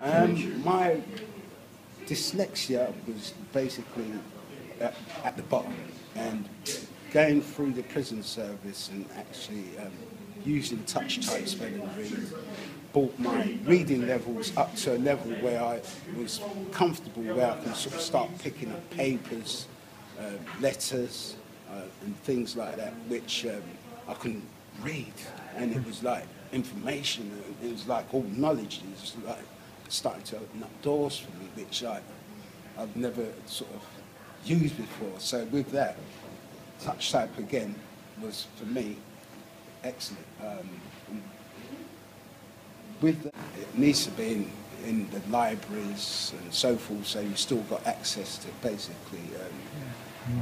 Um, my dyslexia was basically at, at the bottom, and going through the prison service and actually um, using touch type spelling read brought my reading levels up to a level where I was comfortable, where I can sort of start picking up papers, uh, letters, uh, and things like that, which um, I couldn't read, and it was like information, it was like all knowledge. It was like starting to open up doors for me, which I, I've never sort of used before. So with that, touch type again was for me excellent. Um, with that, it needs to be in, in the libraries and so forth, so you've still got access to basically um,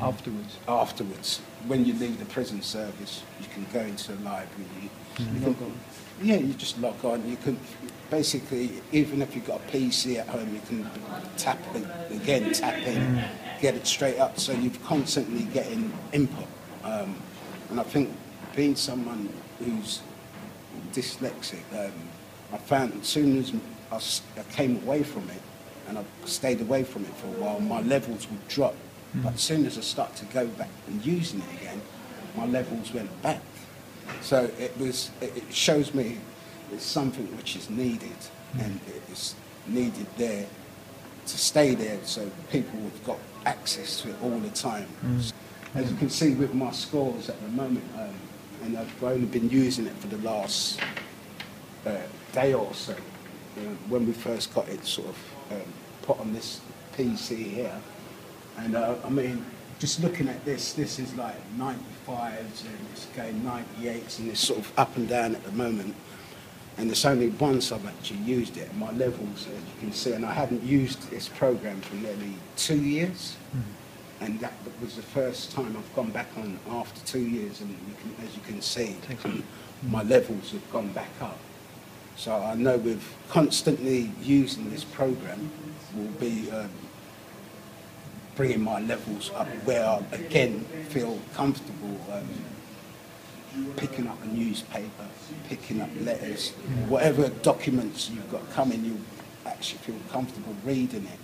afterwards. afterwards. When you leave the prison service, you can go into the library. You, you can. Yeah, you just log on. You can basically, even if you've got a PC at home, you can tap it again, tap in, get it straight up. So you're constantly getting input. Um, and I think being someone who's dyslexic, um, I found as soon as I came away from it and I stayed away from it for a while, my levels would drop. But as soon as I start to go back and using it again, my levels went back. So it was. It it shows me it's something which is needed, and it is needed there to stay there, so people have got access to it all the time. As you can see with my scores at the moment, um, and I've only been using it for the last uh, day or so. Uh, when we first got it sort of um, put on this PC here, and uh, I mean, just looking at this, this is like 95s and it's going 98s and it's sort of up and down at the moment. And it's only once I've actually used it. My levels, as you can see, and I hadn't used this program for nearly two years. And that was the first time I've gone back on after two years, and you can, as you can see, my levels have gone back up. So I know with constantly using this program will be um, bringing my levels up where I again feel comfortable um, picking up a newspaper, picking up letters, whatever documents you've got coming, you actually feel comfortable reading it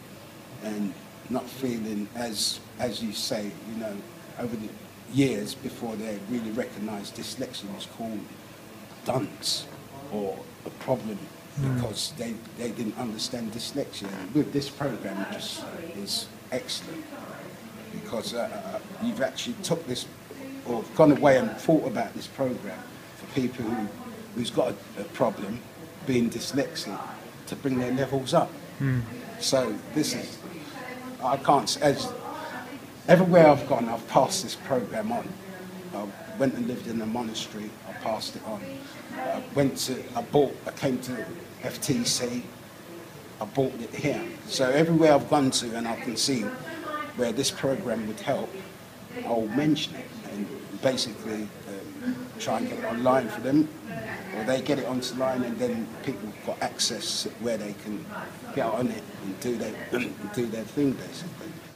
and not feeling as as you say, you know, over the years before they really recognised dyslexia was called dunce or a problem because they, they didn't understand dyslexia. And with this program, it just is excellent because uh, uh, you've actually took this or gone away and thought about this program for people who, who's got a, a problem, being dyslexic, to bring their levels up. So this is, I can't, as everywhere I've gone, I've passed this program on. I went and lived in a monastery, I passed it on. I went to, I bought, I came to FTC, I bought it here. So everywhere I've gone to and I can see where this program would help, I'll mention it and basically um, try and get it online for them. Or they get it onto line and then people have got access where they can get on it and do their, do their thing basically.